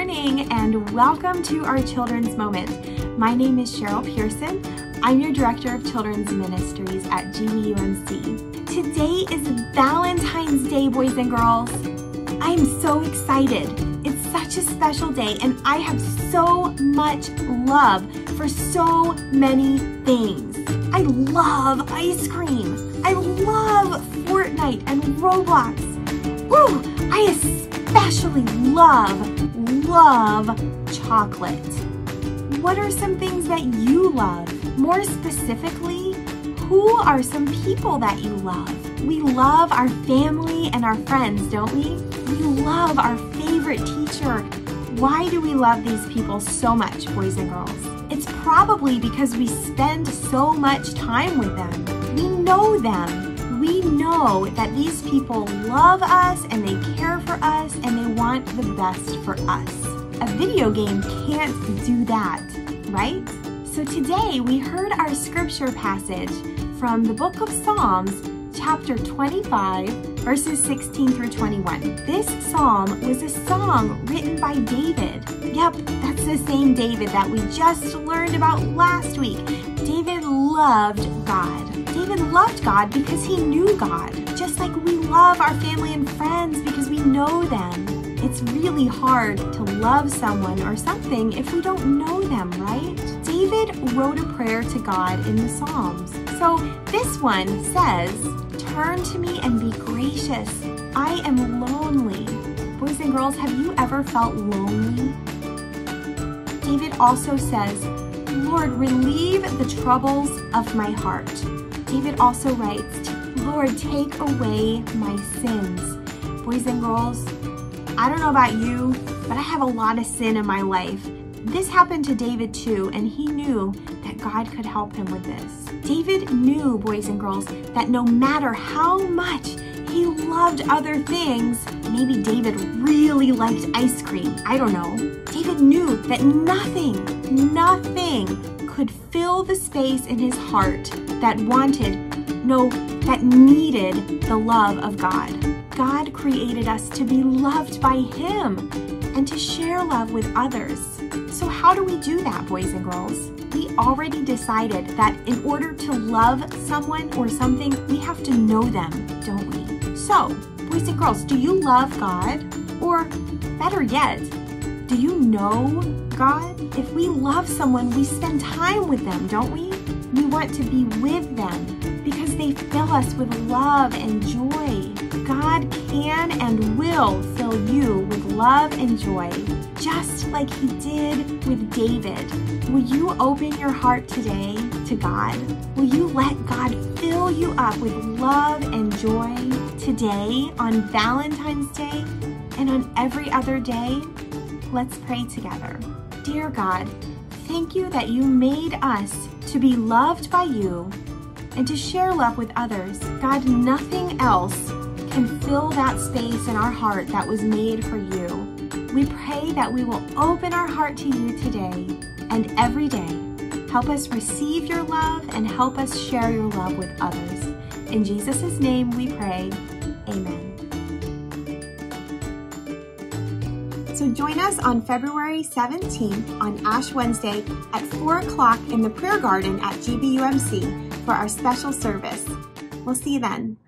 morning and welcome to our Children's Moment. My name is Cheryl Pearson. I'm your Director of Children's Ministries at GBUMC. Today is Valentine's Day, boys and girls. I am so excited. It's such a special day and I have so much love for so many things. I love ice cream. I love Fortnite and Roblox. Woo! I especially love, love chocolate. What are some things that you love? More specifically, who are some people that you love? We love our family and our friends, don't we? We love our favorite teacher. Why do we love these people so much, boys and girls? It's probably because we spend so much time with them. We know them we know that these people love us and they care for us and they want the best for us. A video game can't do that, right? So today we heard our scripture passage from the book of Psalms, chapter 25, verses 16 through 21. This psalm was a song written by David. Yep, that's the same David that we just learned about last week. David loved God. David loved God because he knew God, just like we love our family and friends because we know them. It's really hard to love someone or something if we don't know them, right? David wrote a prayer to God in the Psalms. So this one says, Turn to me and be gracious. I am lonely. Boys and girls, have you ever felt lonely? David also says, Lord, relieve the troubles of my heart. David also writes, Lord, take away my sins. Boys and girls, I don't know about you, but I have a lot of sin in my life. This happened to David too, and he knew that God could help him with this. David knew, boys and girls, that no matter how much he loved other things, maybe David really liked ice cream, I don't know. David knew that nothing, nothing could fill the space in his heart that wanted, no, that needed the love of God. God created us to be loved by Him and to share love with others. So, how do we do that, boys and girls? We already decided that in order to love someone or something, we have to know them, don't we? So, boys and girls, do you love God? Or better yet, do you know God? If we love someone, we spend time with them, don't we? We want to be with them because they fill us with love and joy. God can and will fill you with love and joy, just like He did with David. Will you open your heart today to God? Will you let God fill you up with love and joy today on Valentine's Day and on every other day? Let's pray together. Dear God, thank you that you made us to be loved by you and to share love with others. God, nothing else can fill that space in our heart that was made for you. We pray that we will open our heart to you today and every day. Help us receive your love and help us share your love with others. In Jesus' name we pray. Amen. So join us on February 17th on Ash Wednesday at 4 o'clock in the prayer garden at GBUMC for our special service. We'll see you then.